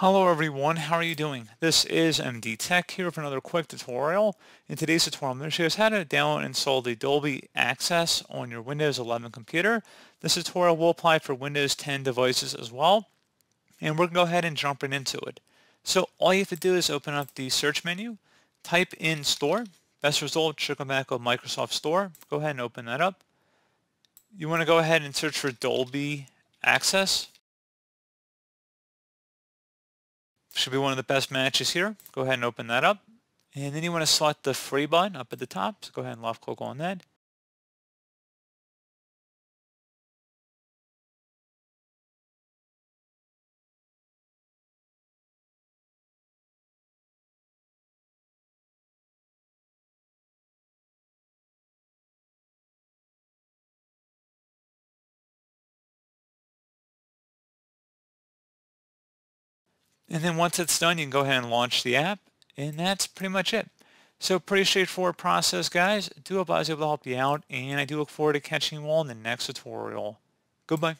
Hello everyone, how are you doing? This is MD Tech here for another quick tutorial. In today's tutorial, I'm going to show you how to download and install the Dolby Access on your Windows 11 computer. This tutorial will apply for Windows 10 devices as well. And we're going to go ahead and jump right into it. So all you have to do is open up the search menu, type in Store. Best result should come back with Microsoft Store. Go ahead and open that up. You want to go ahead and search for Dolby Access. Should be one of the best matches here. Go ahead and open that up. And then you want to select the free button up at the top. So go ahead and left click on that. And then once it's done, you can go ahead and launch the app. And that's pretty much it. So pretty straightforward process, guys. I do hope I was able to help you out. And I do look forward to catching you all in the next tutorial. Goodbye.